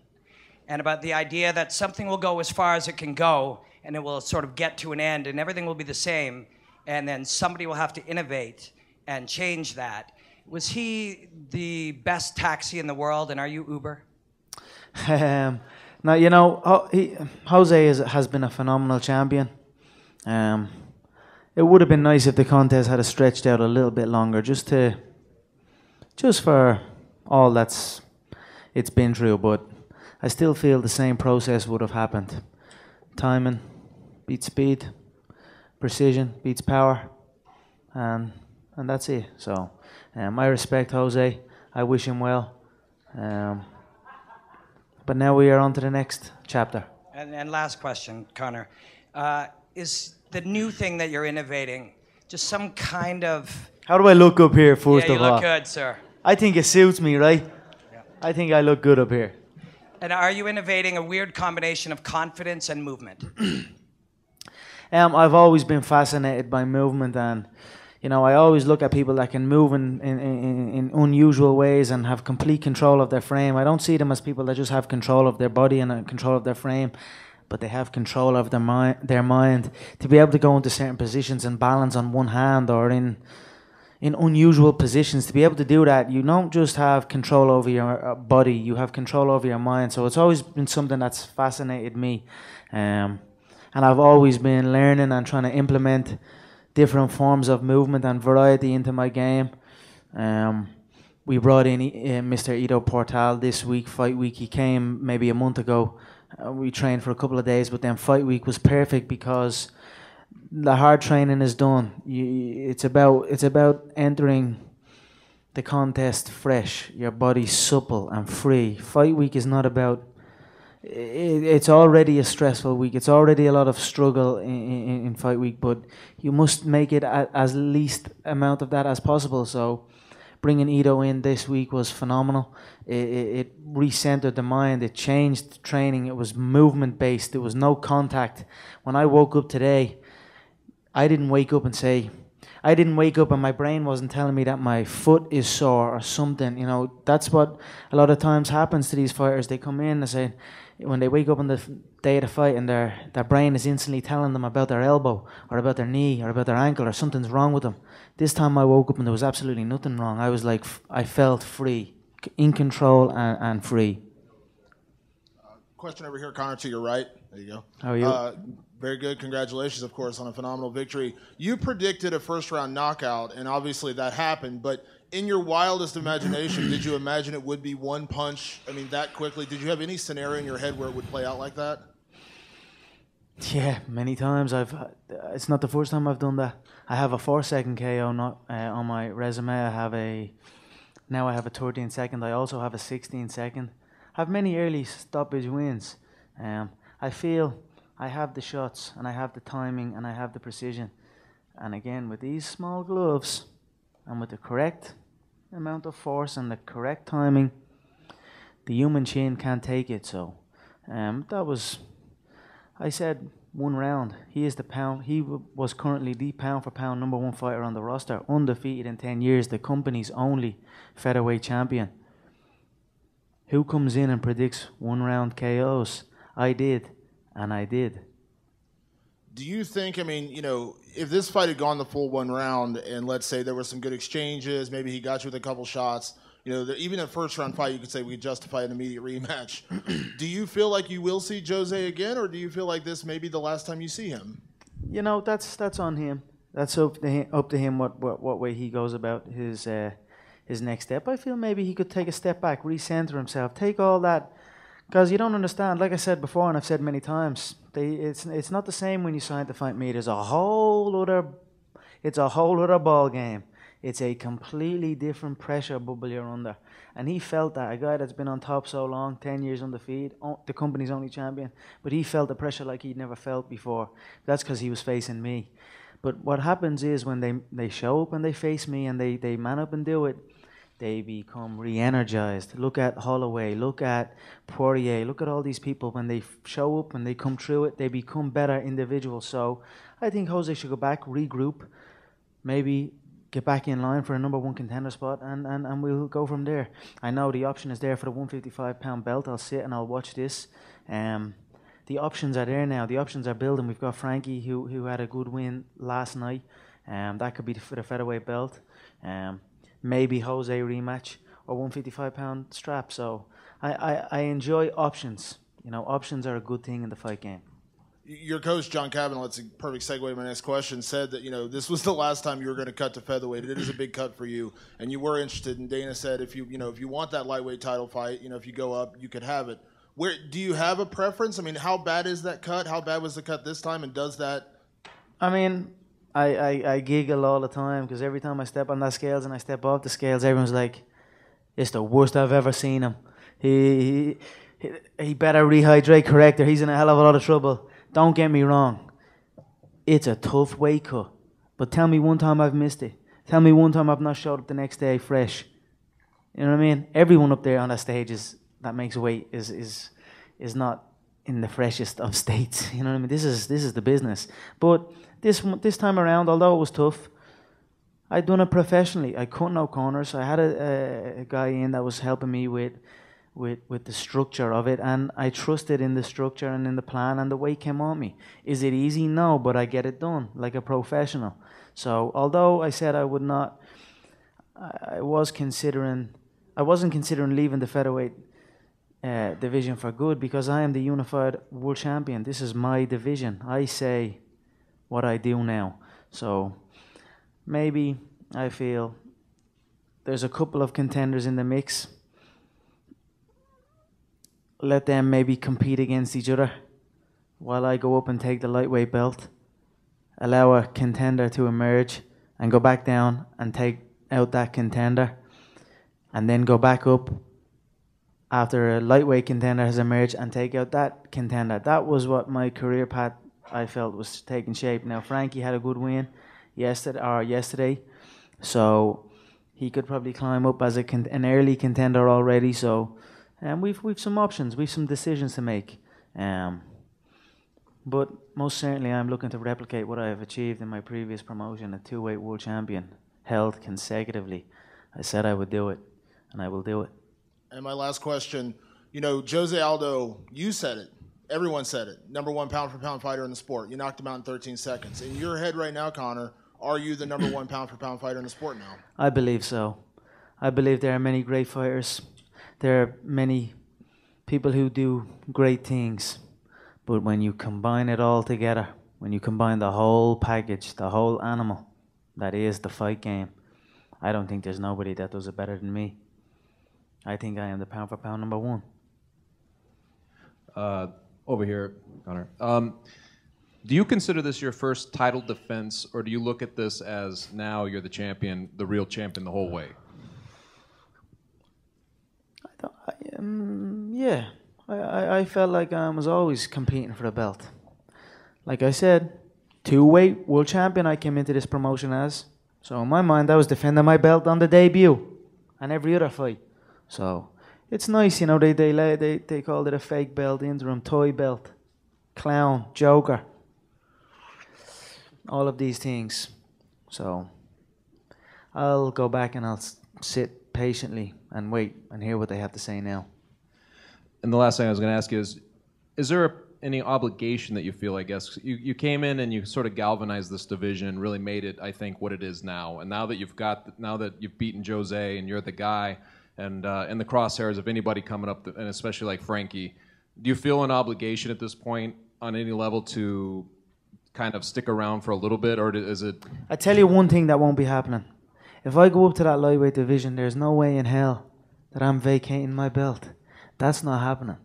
and about the idea that something will go as far as it can go and it will sort of get to an end and everything will be the same and then somebody will have to innovate and change that. Was he the best taxi in the world and are you Uber? Um, now you know he, Jose is, has been a phenomenal champion. Um, it would have been nice if the contest had stretched out a little bit longer, just to, just for all that's it's been through. But I still feel the same process would have happened. Timing beats speed, precision beats power, and and that's it. So, um, I respect Jose. I wish him well. Um, but now we are on to the next chapter. And, and last question, Conor. Uh, is the new thing that you're innovating just some kind of. How do I look up here, first yeah, you of look all? good, sir. I think it suits me, right? Yeah. I think I look good up here. And are you innovating a weird combination of confidence and movement? Um, I've always been fascinated by movement, and you know, I always look at people that can move in, in, in, in unusual ways and have complete control of their frame. I don't see them as people that just have control of their body and control of their frame, but they have control over their mind. Their mind to be able to go into certain positions and balance on one hand or in in unusual positions. To be able to do that, you don't just have control over your uh, body; you have control over your mind. So it's always been something that's fascinated me. Um, and I've always been learning and trying to implement different forms of movement and variety into my game. Um, we brought in uh, Mr. Ido Portal this week, fight week. He came maybe a month ago. Uh, we trained for a couple of days, but then fight week was perfect because the hard training is done. You, it's about it's about entering the contest fresh, your body supple and free. Fight week is not about it, it's already a stressful week. It's already a lot of struggle in, in, in fight week, but you must make it a, as least amount of that as possible. So, bringing Ido in this week was phenomenal. It, it, it recentered the mind. It changed the training. It was movement based. There was no contact. When I woke up today, I didn't wake up and say, I didn't wake up and my brain wasn't telling me that my foot is sore or something. You know, that's what a lot of times happens to these fighters. They come in and say, when they wake up on the day of the fight and their, their brain is instantly telling them about their elbow or about their knee or about their ankle or something's wrong with them. This time I woke up and there was absolutely nothing wrong. I was like, I felt free, in control and, and free. Question over here, Conor, to your right. There you go. How are you? Uh, very good. Congratulations, of course, on a phenomenal victory. You predicted a first round knockout, and obviously that happened. But in your wildest imagination, did you imagine it would be one punch? I mean, that quickly? Did you have any scenario in your head where it would play out like that? Yeah, many times. I've. uh, It's not the first time I've done that. I have a four-second KO not uh, on my resume. I have a. Now I have a 13 second. I also have a 16 second. I have many early stoppage wins. Um, I feel I have the shots and I have the timing and I have the precision. And again, with these small gloves and with the correct amount of force and the correct timing, the human chin can't take it. So um, that was I said one round. He is the pound. He was currently the pound for pound number one fighter on the roster, undefeated in ten years, the company's only featherweight champion. Who comes in and predicts one round KOs? I did, and I did. Do you think, I mean, you know, if this fight had gone the full one round and let's say there were some good exchanges, maybe he got you with a couple shots, you know, the, even a first round fight, you could say we could justify an immediate rematch. do you feel like you will see Jose again, or do you feel like this may be the last time you see him? You know, that's that's on him. That's up to him, up to him what, what, what way he goes about his uh, his next step. I feel maybe he could take a step back, recenter himself, take all that, because you don't understand. Like I said before, and I've said many times, they, it's it's not the same when you sign to fight me. There's a whole other It's a whole other ball game. It's a completely different pressure bubble you're under. And he felt that. A guy that's been on top so long, 10 years undefeated, the company's only champion, but he felt the pressure like he'd never felt before. That's because he was facing me. But what happens is when they, they show up and they face me and they, they man up and do it, they become re-energized. Look at Holloway, look at Poirier, look at all these people. When they show up and they come through it, they become better individuals. So I think Jose should go back, regroup, maybe get back in line for a number one contender spot, and, and, and we'll go from there. I know the option is there for the 155 pound belt. I'll sit and I'll watch this. Um, the options are there now. The options are building. We've got Frankie, who who had a good win last night. Um, that could be for the featherweight belt. Um, maybe Jose rematch or 155 pound strap. So I, I, I enjoy options. You know, options are a good thing in the fight game. Your coach John Kavanagh, that's a perfect segue to my next question. Said that you know this was the last time you were going to cut to featherweight. It is a big cut for you, and you were interested. And Dana said if you you know if you want that lightweight title fight, you know if you go up, you could have it. Where do you have a preference? I mean, how bad is that cut? How bad was the cut this time? And does that I mean, I, I, I giggle all the time because every time I step on that scales and I step off the scales, everyone's like, "It's the worst I've ever seen him. He he, he better rehydrate correct, or He's in a hell of a lot of trouble." Don't get me wrong, it's a tough weight cut, but tell me one time I've missed it. Tell me one time I've not showed up the next day fresh. You know what I mean? Everyone up there on that stage is that makes weight is is is not in the freshest of states. You know what I mean? This is this is the business. But this this time around, although it was tough, I done it professionally. I cut no corners. I had a, a, a guy in that was helping me with with with the structure of it, and I trusted in the structure and in the plan, and the weight came on me. Is it easy? No, but I get it done like a professional. So although I said I would not, I, I was considering. I wasn't considering leaving the featherweight uh, division for good because I am the unified world champion. This is my division. I say what I do now. So maybe I feel there's a couple of contenders in the mix. Let them maybe compete against each other while I go up and take the lightweight belt. Allow a contender to emerge and go back down and take out that contender and then go back up after a lightweight contender has emerged and take out that contender. That was what my career path I felt was taking shape. Now Frankie had a good win yesterday or yesterday, so he could probably climb up as a con- an early contender already. So, and we've we've some options, we've some decisions to make. Um, but most certainly, I'm looking to replicate what I have achieved in my previous promotion, a two-weight world champion, held consecutively. I said I would do it, and I will do it. And my last question, you know, Jose Aldo, you said it. Everyone said it. Number one pound for pound fighter in the sport. You knocked him out in 13 seconds. In your head right now, Conor, are you the number one pound for pound fighter in the sport now? I believe so. I believe there are many great fighters. There are many people who do great things. But when you combine it all together, when you combine the whole package, the whole animal that is the fight game, I don't think there's nobody that does it better than me. I think I am the pound for pound number one. Uh, over here, Conor. Um, do you consider this your first title defense, or do you look at this as now you're the champion, the real champion, the whole way? Um, yeah, I, I, I felt like I was always competing for the belt. Like I said, two weight world champion I came into this promotion as. So in my mind, I was defending my belt on the debut and every other fight. So it's nice, you know. They they they they called it a fake belt, interim toy belt, clown, joker, all of these things. So I'll go back and I'll sit patiently and wait and hear what they have to say now. And the last thing I was going to ask you is, is there a, any obligation that you feel? I guess you, you came in and you sort of galvanized this division really made it, I think, what it is now. And now that you've got, now that you've beaten Jose and you're the guy, and uh, in the crosshairs of anybody coming up, and especially like Frankie, do you feel an obligation at this point on any level to kind of stick around for a little bit, or is it? I tell you one thing that won't be happening. If I go up to that lightweight division, there's no way in hell that I'm vacating my belt. That's not happening.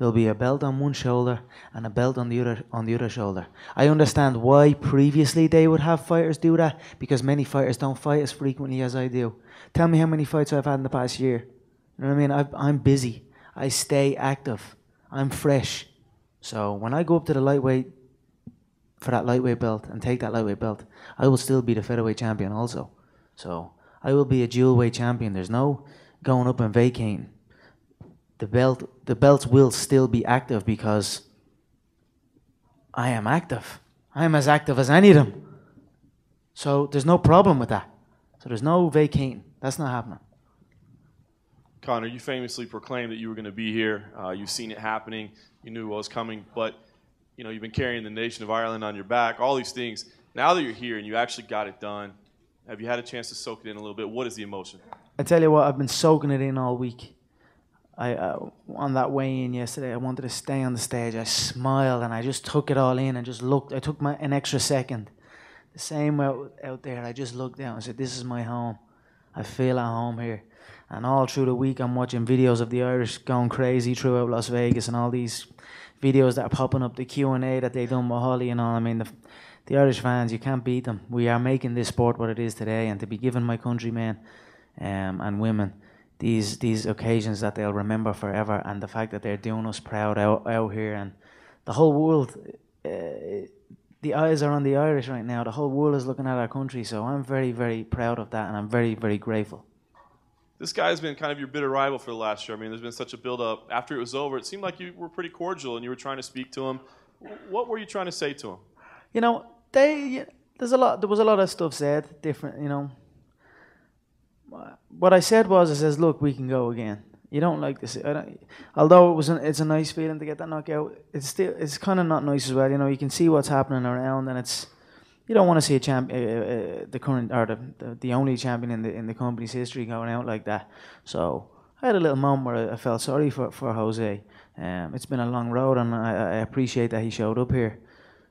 There'll be a belt on one shoulder and a belt on the other on the other shoulder. I understand why previously they would have fighters do that because many fighters don't fight as frequently as I do. Tell me how many fights I've had in the past year. You know what I mean? i I'm busy. I stay active. I'm fresh. So when I go up to the lightweight for that lightweight belt and take that lightweight belt, I will still be the featherweight champion also. So I will be a dual weight champion. There's no going up and vacating. The belt, the belts will still be active because I am active. I am as active as any of them. So there's no problem with that. So there's no vacating. That's not happening. Conor, you famously proclaimed that you were going to be here. Uh, you've seen it happening. You knew what was coming, but you know you've been carrying the nation of Ireland on your back. All these things. Now that you're here and you actually got it done, have you had a chance to soak it in a little bit? What is the emotion? I tell you what, I've been soaking it in all week. I uh, on that way in yesterday, I wanted to stay on the stage. I smiled and I just took it all in and just looked. I took my an extra second. The same out, out there. I just looked down and said, "This is my home. I feel at home here." And all through the week, I'm watching videos of the Irish going crazy throughout Las Vegas and all these videos that are popping up, the Q and A that they done with Holly and all. I mean, the, the Irish fans, you can't beat them. We are making this sport what it is today, and to be given my countrymen um, and women these these occasions that they'll remember forever, and the fact that they're doing us proud out, out here, and the whole world. Uh, the eyes are on the Irish right now. The whole world is looking at our country, so I'm very, very proud of that, and I'm very, very grateful this guy has been kind of your bitter rival for the last year. I mean, there's been such a build-up. After it was over, it seemed like you were pretty cordial and you were trying to speak to him. What were you trying to say to him? You know, they there's a lot. There was a lot of stuff said, different. You know, what I said was, I says, look, we can go again. You don't like this. although it was, an, it's a nice feeling to get that knockout. It's still, it's kind of not nice as well. You know, you can see what's happening around, and it's you don't want to see a champ, uh, uh, the current or the, the, the only champion in the in the company's history going out like that. So I had a little moment where I, felt sorry for for Jose. Um, it's been a long road, and I, I appreciate that he showed up here,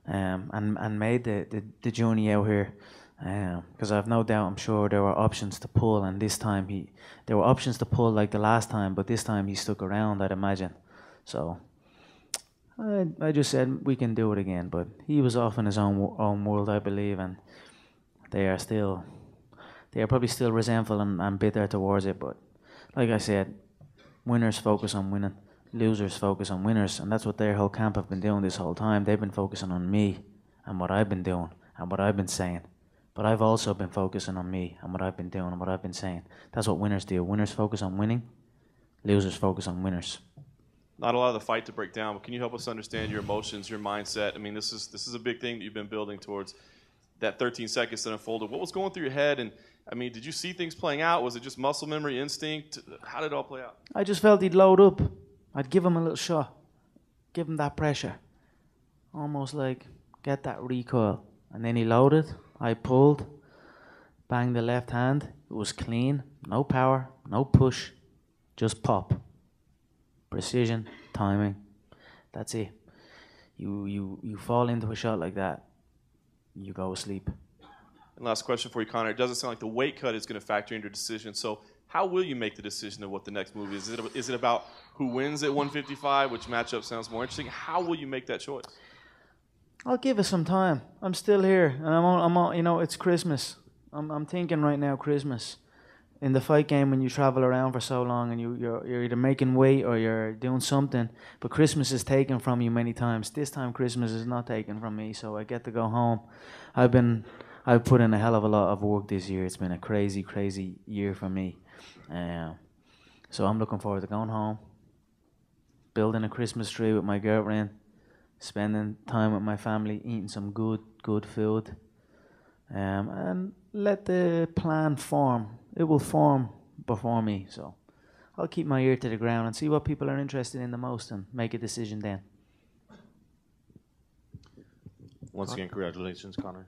um, and and made the, the, the journey out here. Because I've no doubt, I'm sure there were options to pull, and this time he there were options to pull like the last time, but this time he stuck around. I'd imagine. So I, I just said we can do it again, but he was off in his own own world, I believe, and they are still, they are probably still resentful and, and bitter towards it. But like I said, winners focus on winning, losers focus on winners, and that's what their whole camp have been doing this whole time. They've been focusing on me and what I've been doing and what I've been saying. But I've also been focusing on me and what I've been doing and what I've been saying. That's what winners do. Winners focus on winning, losers focus on winners not a lot of the fight to break down, but can you help us understand your emotions, your mindset? I mean, this is this is a big thing that you've been building towards. That 13 seconds that unfolded. What was going through your head? And I mean, did you see things playing out? Was it just muscle memory, instinct? How did it all play out? I just felt he'd load up. I'd give him a little shot, give him that pressure, almost like get that recoil. And then he loaded. I pulled, banged the left hand. It was clean, no power, no push, just pop precision, timing. That's it. You you you fall into a shot like that, you go asleep. And last question for you, Conor. It doesn't sound like the weight cut is going to factor into your decision. So how will you make the decision of what the next move is? Is it, is it about who wins at 155, which matchup sounds more interesting? How will you make that choice? I'll give it some time. I'm still here, and I'm on, I'm on, you know, it's Christmas. I'm, I'm thinking right now, Christmas in the fight game when you travel around for so long and you, you're, you're either making weight or you're doing something, but Christmas is taken from you many times. This time, Christmas is not taken from me, so I get to go home. I've been, I've put in a hell of a lot of work this year. It's been a crazy, crazy year for me. So I'm looking forward to going home, building a Christmas tree with my girlfriend, spending time with my family, eating some good, good food, um, and let the plan form it will form before me. So I'll keep my ear to the ground and see what people are interested in the most and make a decision then. Once again, congratulations, Conor.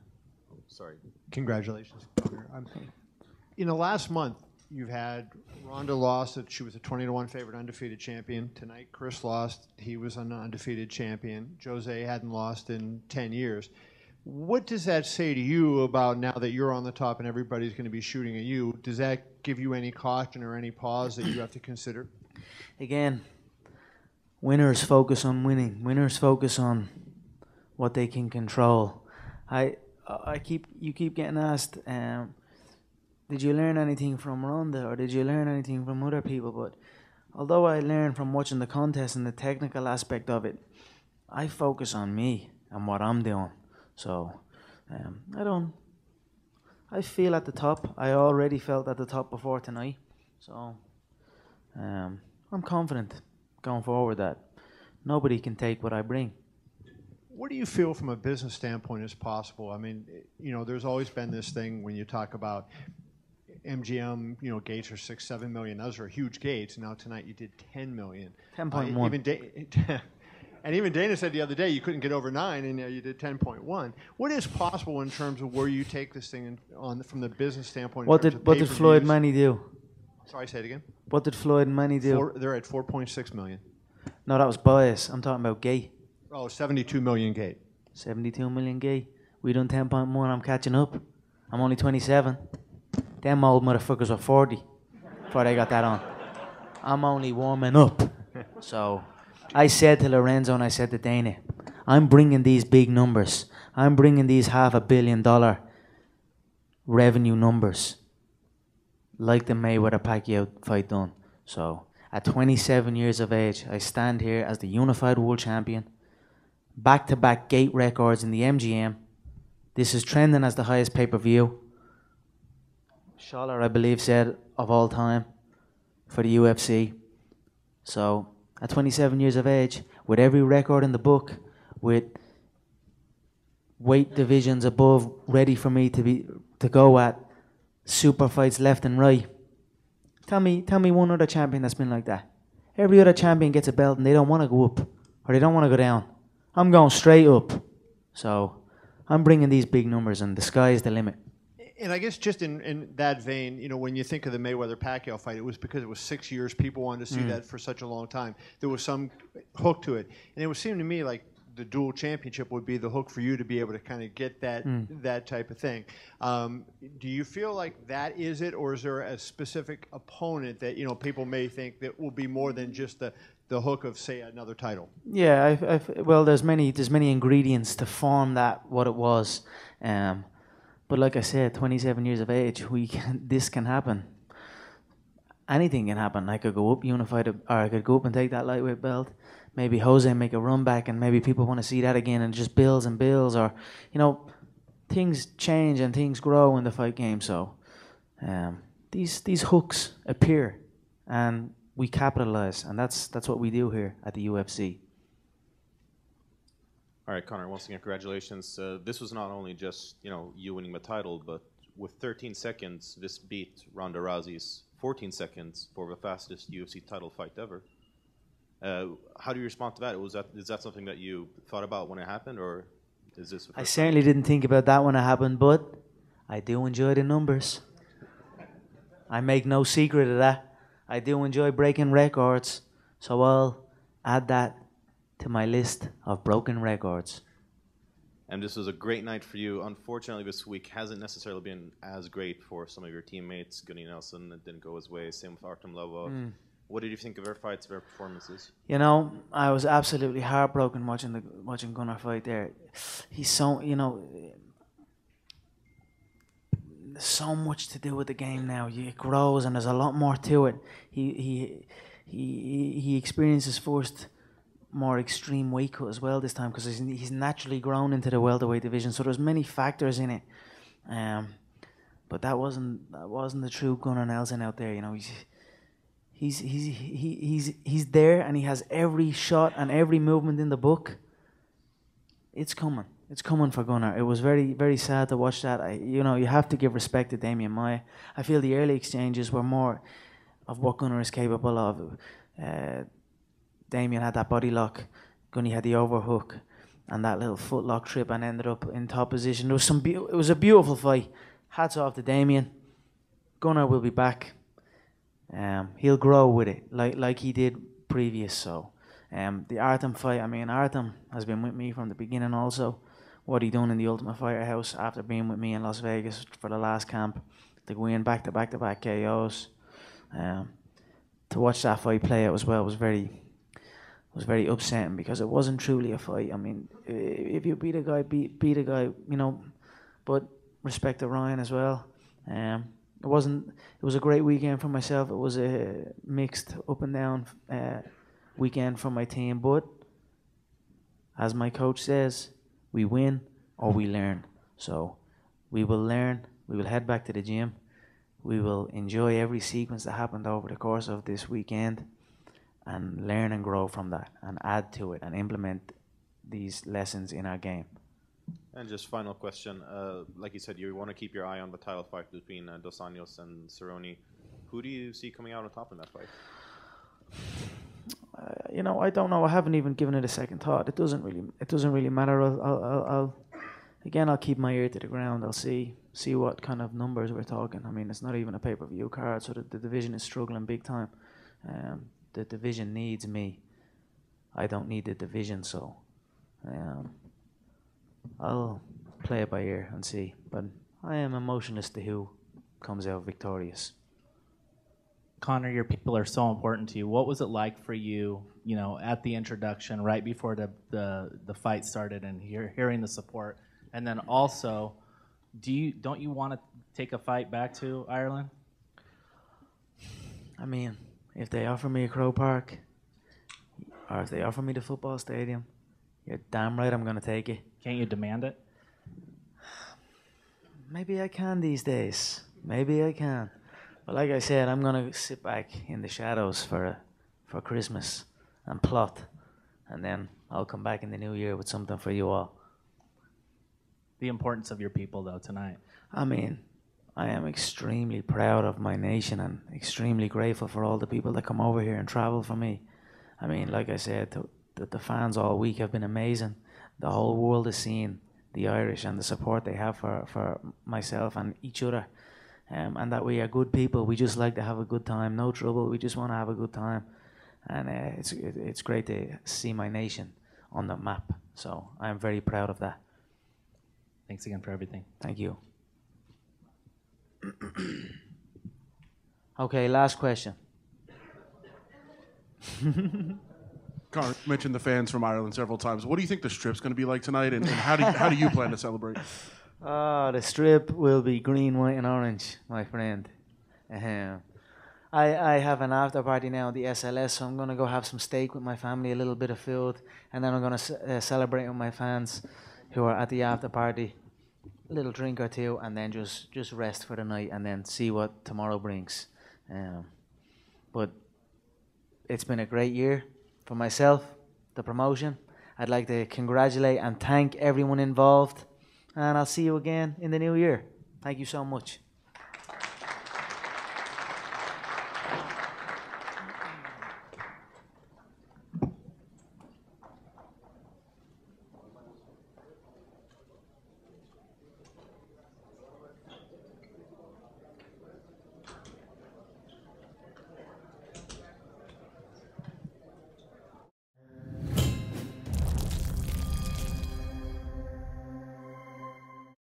Oh, sorry. Congratulations, Conor. I'm, in the last month, you've had Ronda lost. that She was a 20 to 1 favorite undefeated champion. Tonight, Chris lost. He was an undefeated champion. Jose hadn't lost in 10 years. What does that say to you about now that you're on the top and everybody's going to be shooting at you? Does that give you any caution or any pause that you have to consider? Again, winners focus on winning. Winners focus on what they can control. I I keep you keep getting asked, um, did you learn anything from Ronda or did you learn anything from other people? But although I learned from watching the contest and the technical aspect of it, I focus on me and what I'm doing. So um, I don't. I feel at the top. I already felt at the top before tonight. So um, I'm confident going forward that nobody can take what I bring. What do you feel from a business standpoint is possible? I mean, you know, there's always been this thing when you talk about MGM, you know, gates are six, seven million. Those are huge gates. Now tonight you did 10 million. 10.1. Uh, even da- and even Dana said the other day you couldn't get over nine, and uh, you did 10.1. What is possible in terms of where you take this thing in, on from the business standpoint? What did what did Floyd? Manny do? Sorry, say it again. What did Floyd Manny do? Four, they're at 4.6 million. No, that was bias. I'm talking about gay. Oh, 72 million gate. 72 million gay. We done 10.1. I'm catching up. I'm only 27. Them old motherfuckers were 40 before they got that on. I'm only warming up. So I said to Lorenzo and I said to Dana, I'm bringing these big numbers. I'm bringing these half a billion dollar revenue numbers like the Mayweather Pacquiao fight done. So at 27 years of age, I stand here as the unified world champion back to back gate records in the MGM. This is trending as the highest pay per view. Sholler, I believe, said of all time for the UFC. So, at 27 years of age, with every record in the book, with weight divisions above ready for me to be to go at, super fights left and right. Tell me, tell me one other champion that's been like that. Every other champion gets a belt and they don't want to go up or they don't want to go down. I'm going straight up. So I'm bringing these big numbers, and the sky is the limit. And I guess just in, in that vein, you know, when you think of the Mayweather Pacquiao fight, it was because it was six years. People wanted to see Mm. that for such a long time. There was some hook to it, and it would seem to me like the dual championship would be the hook for you to be able to kind of get that Mm. that type of thing. Um, do you feel like that is it, or is there a specific opponent that you know people may think that will be more than just the the hook of say another title? Yeah, I've, I've, well, there's many there's many ingredients to form that what it was, um, but like I said, 27 years of age, we can, this can happen. Anything can happen. I could go up unified, or I could go up and take that lightweight belt. Maybe Jose make a run back, and maybe people want to see that again, and just bills and bills, or you know, things change and things grow in the fight game. So um, these these hooks appear, and we capitalize, and that's that's what we do here at the UFC. All right, Conor. Once again, congratulations. Uh, this was not only just you know you winning the title, but with 13 seconds, this beat Ronda Rousey's 14 seconds for the fastest UFC title fight ever. Uh, how do you respond to that? Was that is that something that you thought about when it happened, or is this? I certainly didn't think about that when it happened, but I do enjoy the numbers. I make no secret of that. I do enjoy breaking records, so I'll add that to my list of broken records. And this was a great night for you. Unfortunately, this week hasn't necessarily been as great for some of your teammates. Gunni Nelson it didn't go his way. Same with Artem Lobov. Mm. What did you think of their fights, their performances? You know, I was absolutely heartbroken watching the watching Gunnar fight there. He's so you know, there's so much to do with the game now. It grows and there's a lot more to it. He he he he experienced his first more extreme weight cut as well this time because he's, naturally grown into the welterweight division. So there's many factors in it. Um, but that wasn't that wasn't the true Gunnar Nelson out there. You know, he's he's he's he, he's he's there and he has every shot and every movement in the book. It's coming. It's coming for Gunnar. It was very very sad to watch that. I, you know, you have to give respect to Demian Maia. I feel the early exchanges were more of what Gunnar is capable of. Uh, Demian had that body lock. Gunni had the overhook and that little foot lock trip and ended up in top position. There was some. Be- it was a beautiful fight. Hats off to Demian. Gunnar will be back. Um, he'll grow with it, like like he did previous. So, um, the Artem fight. I mean, Artem has been with me from the beginning. Also, what he done in the Ultimate Fighter House after being with me in Las Vegas for the last camp, to go in back to back to back KOs. Um, to watch that fight play out as well was very, was very upsetting because it wasn't truly a fight. I mean, if you beat a guy, beat beat a guy, you know. But respect to Ryan as well. Um, it wasn't. It was a great weekend for myself. It was a mixed up and down uh, weekend for my team. But as my coach says, we win or we learn. So we will learn. We will head back to the gym. We will enjoy every sequence that happened over the course of this weekend and learn and grow from that and add to it and implement these lessons in our game. And just final question, uh, like you said, you want to keep your eye on the title fight between uh, Dos Anjos and Cerrone. Who do you see coming out on top in that fight? Uh, you know, I don't know. I haven't even given it a second thought. It doesn't really. It doesn't really matter. I'll, I'll, I'll, again. I'll keep my ear to the ground. I'll see see what kind of numbers we're talking. I mean, it's not even a pay per view card, so the, the division is struggling big time. Um, the division needs me. I don't need the division, so um, I'll play it by ear and see. But I am emotionless to who comes out victorious. Conor, your people are so important to you. What was it like for you, you know, at the introduction, right before the the, the fight started, and hear, hearing the support, and then also, do you don't you want to take a fight back to Ireland? I mean, if they offer me a Croke Park, or if they offer me the football stadium, you're damn right I'm going to take it. Can't you demand it? Maybe I can these days. Maybe I can. But like I said, I'm going to sit back in the shadows for for Christmas and plot, and then I'll come back in the new year with something for you all. The importance of your people, though, tonight. I mean, I am extremely proud of my nation and extremely grateful for all the people that come over here and travel for me. I mean, like I said, the, the, fans all week have been amazing. The whole world has seen the Irish and the support they have for, for myself and each other. Um, and that we are good people. We just like to have a good time, no trouble. We just want to have a good time. And uh, it's, it, it's great to see my nation on the map. So I'm very proud of that. Thanks again for everything. Thank you. okay, last question. Conor mentioned the fans from Ireland several times. What do you think the strip's going to be like tonight, and, and how do you, how do you plan to celebrate? Ah, the strip will be green, white, and orange, my friend. Ahem. I, I have an after party now at the SLS, so I'm going to go have some steak with my family, a little bit of food, and then I'm going to uh, celebrate with my fans who are at the after party. Little drink or two, and then just, just rest for the night, and then see what tomorrow brings. Um, but it's been a great year for myself, the promotion. I'd like to congratulate and thank everyone involved, and I'll see you again in the new year. Thank you so much.